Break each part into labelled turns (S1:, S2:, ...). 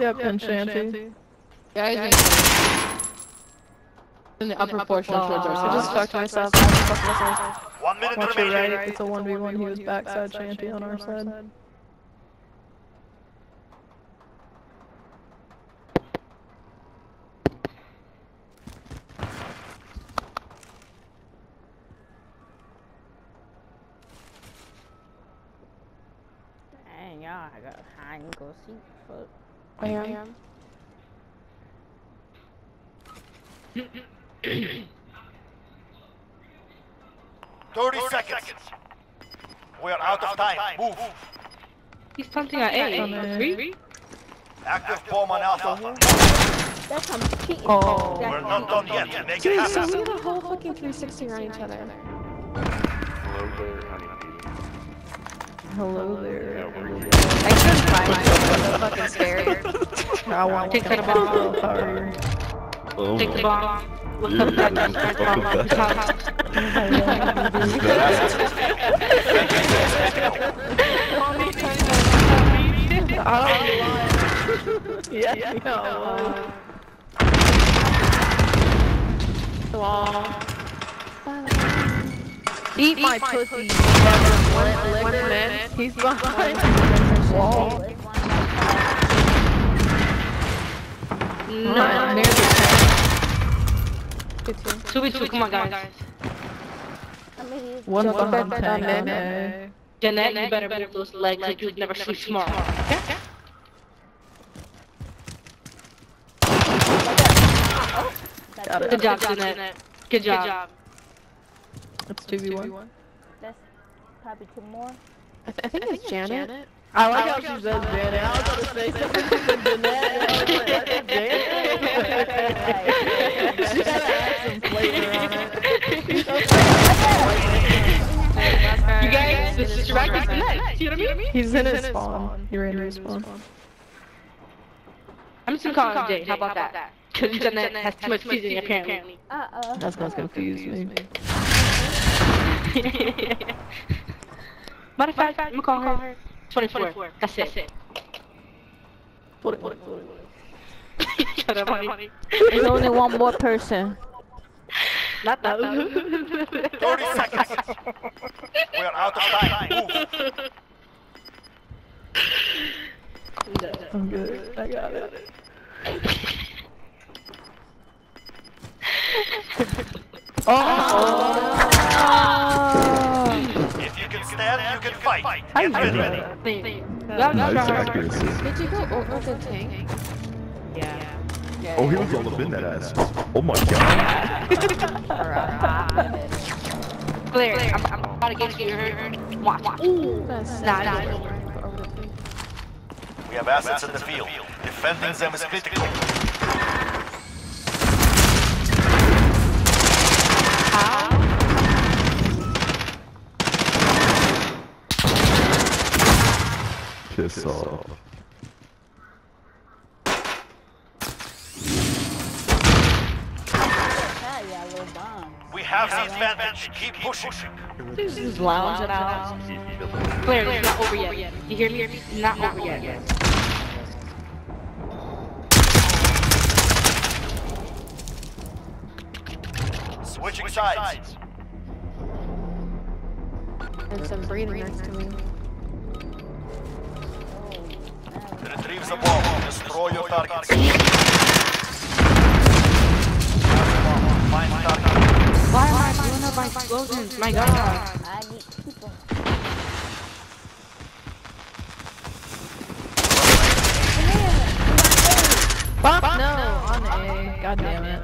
S1: Yep, and Shanty.
S2: Yeah, he's in the upper portion towards our
S1: I
S2: side.
S1: just fucked myself. I just fucked myself.
S3: One minute
S1: Watch your
S3: remaining.
S1: right. It's a 1v1. He was backside Shanty on our side.
S4: Dang, y'all, I got hide and go seek. Fuck.
S2: I am.
S3: Thirty seconds. We are out of time. Move.
S5: He's planting at A.
S1: On A.
S5: Three?
S3: Active bomb on Alpha.
S4: That's some cheating.
S1: Oh.
S4: That's
S3: We're not done yet. Make it
S2: Dude, so we had a whole fucking 360 around each other.
S1: Hello there.
S2: I couldn't find it. I'm so fucking scared.
S1: I want
S5: Take
S1: to
S5: the bomb.
S1: Sorry.
S6: Oh
S5: Take the
S6: my
S5: bomb. Look
S6: Yeah,
S5: up that
S6: yeah,
S5: that
S6: fucking
S5: bomb.
S6: bad.
S1: Yeah, yeah. Eat my pussy. One man. He's behind. Wall.
S5: No.
S1: Near the
S5: Two v two, come on guys.
S1: One
S2: One
S1: behind
S2: behind
S1: tank
S2: tank.
S5: Jeanette, you better move those legs like you'd never sleep tomorrow. Okay?
S1: Got it.
S5: Good job, Jeanette. Good job.
S1: It's 2v1.
S4: That's probably two more.
S2: I, th I think it's Janet.
S1: I like oh, how she says Janet. I was gonna say something to Jeanette. and I was like, that's Janet. She gotta add some flavor on it.
S5: You guys, this is right with Jeanette. See what I mean?
S1: He's in his spawn. He ran to his spawn.
S5: I'm just gonna call him Jay. How about that? Because Jeanette has too much seasoning apparently.
S4: Uh-uh.
S1: That's gonna confuse me.
S5: Matter of fact, I'm gonna call her 24. That's it.
S1: Put it, put it, put it.
S5: Shut up, honey.
S4: There's only one more person.
S5: Not that.
S3: 30 seconds. We are out of time. Move.
S1: I'm good. I got it.
S3: If you can stand, you can fight.
S1: How you
S3: Get
S1: doing
S3: ready.
S1: that?
S6: Nice accuracy.
S2: Did you go over the tank? Yeah.
S6: Oh, he was all up in that ass. Oh my god.
S5: Blair, I'm, I'm about to get you hurt. Watch, watch.
S2: That's
S5: Nah,
S2: nah,
S5: nah.
S3: We have assets in the field. Defending them is critical.
S6: Piss off.
S4: Yeah, little bomb.
S3: We have the advantage. Keep pushing.
S5: Just lounging out. Blair, it's not over yet. You hear me? Not over yet.
S3: Switching sides.
S2: And some breathing next to me.
S3: Retrieve the bomb. Destroy your targets. Find target.
S5: Why am I blowing up by explosions? My god.
S4: I need people.
S1: Fuck no! On A. God damn it.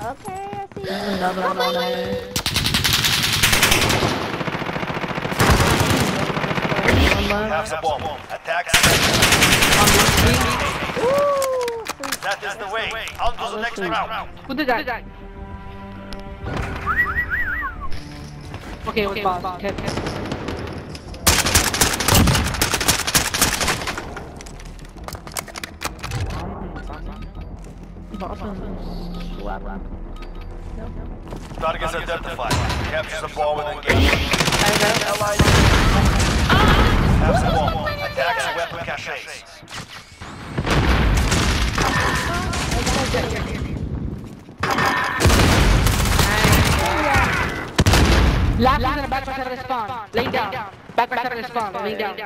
S4: Okay, I see
S1: There's
S4: you.
S1: another one oh on A. One
S3: We have the bomb. Attack.
S4: Ooh,
S3: That is the way. On to the next round.
S5: Who did that? Okay, it Bob. Okay, okay.
S3: Targets identified. Capture the bomb and engage.
S2: I know.
S3: Have some bomb. Attacks and weapon caches.
S5: Last is in the back side of the spawn. Laying down. Back side of the spawn. Laying down.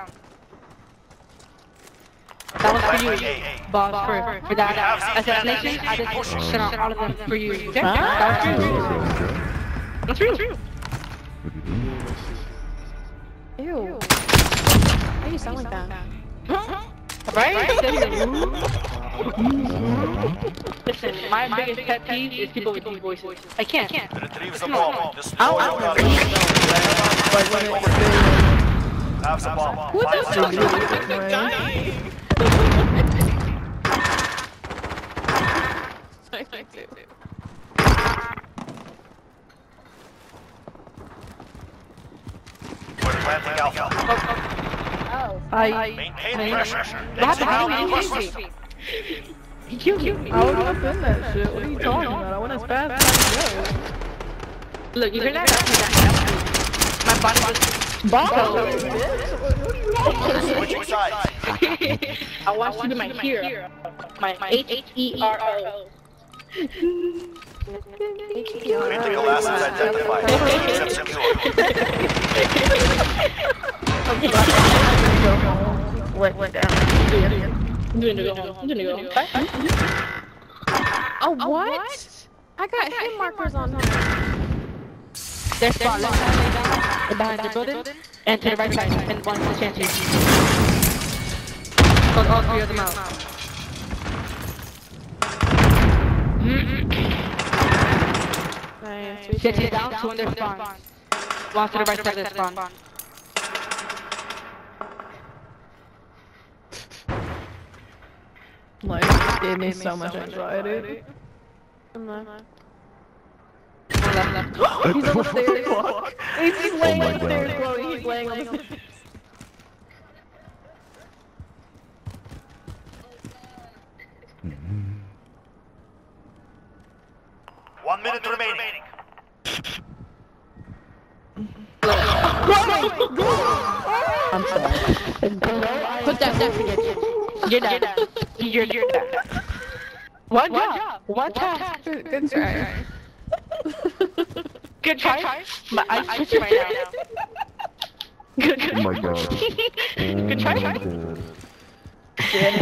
S5: That was for you, boss, for, for that assassination. I just sent out all of them for you. Okay? That was true. That's true. That's true.
S2: Ew. Why do you sound like that?
S5: Right? Listen, my my biggest pet peeve is people with deep voices. I can't.
S3: Retrieve the bomb. Destroy
S1: Ow,
S3: your
S1: ow.
S3: target.
S1: Like when it
S3: Have some bomb.
S1: What
S3: Five
S1: the
S3: seconds.
S1: fuck?
S3: We're planting Alpha.
S4: Oh, oh.
S1: I
S3: Maintain pressure.
S5: What
S3: Next
S5: happened?
S3: round,
S5: How
S3: request
S5: did he hit me? He killed me.
S1: I was up in that shit. What are you talking about? I went as fast as I could
S5: Look, you hear that? My body was
S1: go.
S3: Switching sides.
S5: I want you to be my hero. My H E R O.
S3: Critical assets identified. Keep them secure.
S1: Wait, wait, down.
S5: I'm doing to go home. I'm doing to go home.
S2: Oh, what? I got hit markers on him.
S5: There's spawn left side, behind the building, and to the right side, and one to chance you. Got all three of them out. Chance is down, two on their spawn. One to the right side of their spawn.
S1: Like, gave me so much anxiety.
S2: I'm not.
S5: One left, left.
S1: He's on the stairs. He's just oh laying
S6: my
S1: on the
S6: God.
S1: stairs, Chloe. He's laying on the stairs.
S3: One minute remaining.
S1: I'm sorry.
S2: Put that down.
S5: You're done. You're, you're done. One job. One task.
S2: Good, good try.
S5: Good try. But I'm switching right now. Good, good.
S6: Oh my god.
S5: Good try.
S6: Oh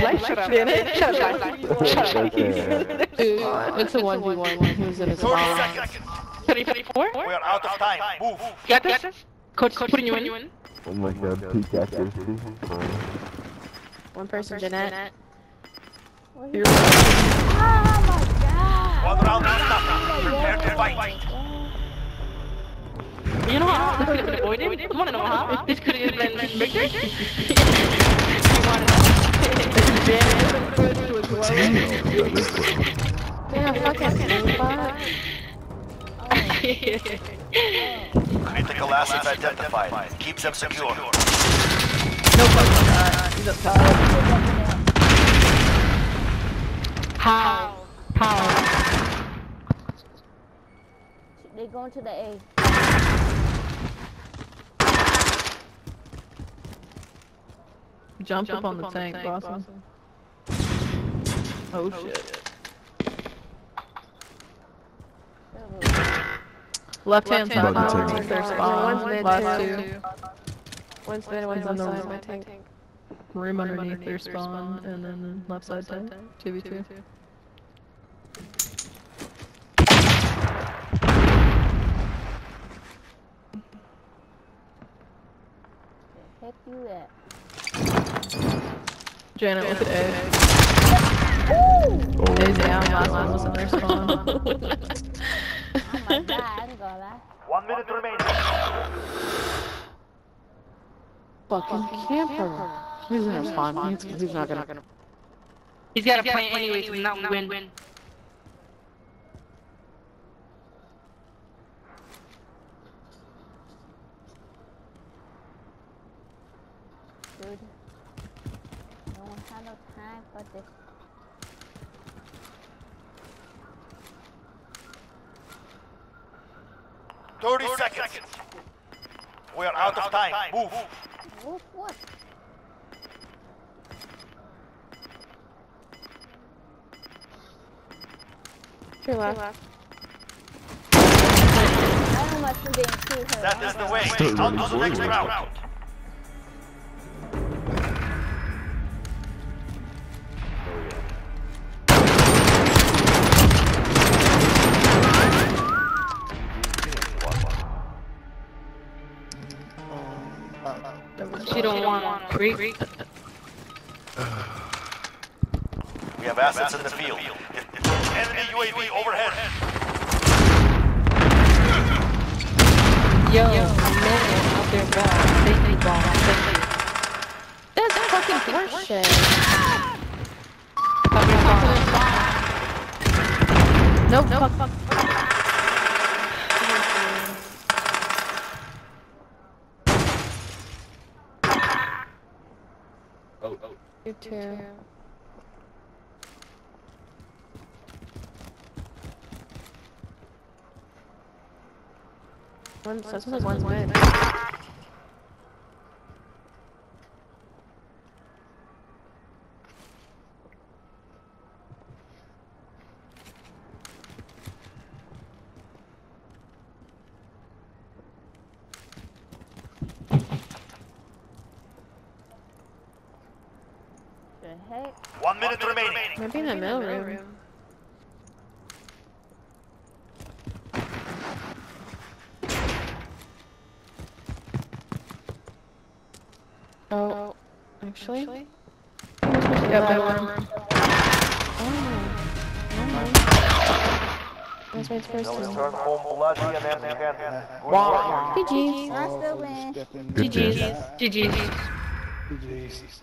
S6: my god.
S5: Shut up. Shut up. Shut up.
S2: Dude, it's a 1v1. Who's in his
S3: 30
S2: spawn?
S3: seconds.
S5: 30, 34?
S3: We are out of time. Move.
S5: Got this? Coach, putting you in.
S6: Oh my god, peak accuracy.
S2: One person, Jeanette.
S1: You're
S4: oh my god!
S3: One round is. Prepare to fight.
S5: You know how this uh-huh. could have been avoided? You wanna know how? This could have been Victor?
S2: Yeah, fucking robot.
S3: Critical assets identified. Keep them secure.
S1: No fucking shot. He's up top.
S5: How? How?
S4: They going to the A.
S1: Jump, up on the tank, Boston. Oh shit. Left hand side,
S2: About to
S1: uh,
S2: take it.
S1: their
S2: One's
S1: spawn, last
S2: too.
S1: two.
S2: One's mid, one's on the side of my tank.
S1: Room underneath their spawn, and then left side tank, 2v2.
S4: Heck you at.
S1: Janet, look at A.
S6: Oh,
S1: A's down, last one was in their spawn.
S4: Oh my god, I ain't gonna lie.
S3: One minute remaining.
S2: Fucking camper. He's in his spawn. He's, he's not gonna.
S5: He's got to play anyways and not win.
S4: Dude. No one had no time for this.
S3: Thirty seconds. We are out of time. Move.
S4: Wolf what?
S2: Your left. Left.
S4: I don't know much from being too hurt.
S3: That is the way. On to the next route.
S5: She don't want Greek.
S3: We have assets in the field. Enemy UAV overhead.
S2: Yo, I'm out there ball. Safety ball. Safety. That's fucking horseshit. Nope, fuck, fuck. You too. One, so was one win.
S4: Heck?
S3: One minute remaining.
S2: Maybe in the middle room. Oh, oh, actually? Yeah, by one room. Oh. That's why it's first
S3: Return
S2: time.
S3: home bloody and empty-handed. Good
S2: Wow. GG's.
S4: I still win.
S5: GG's.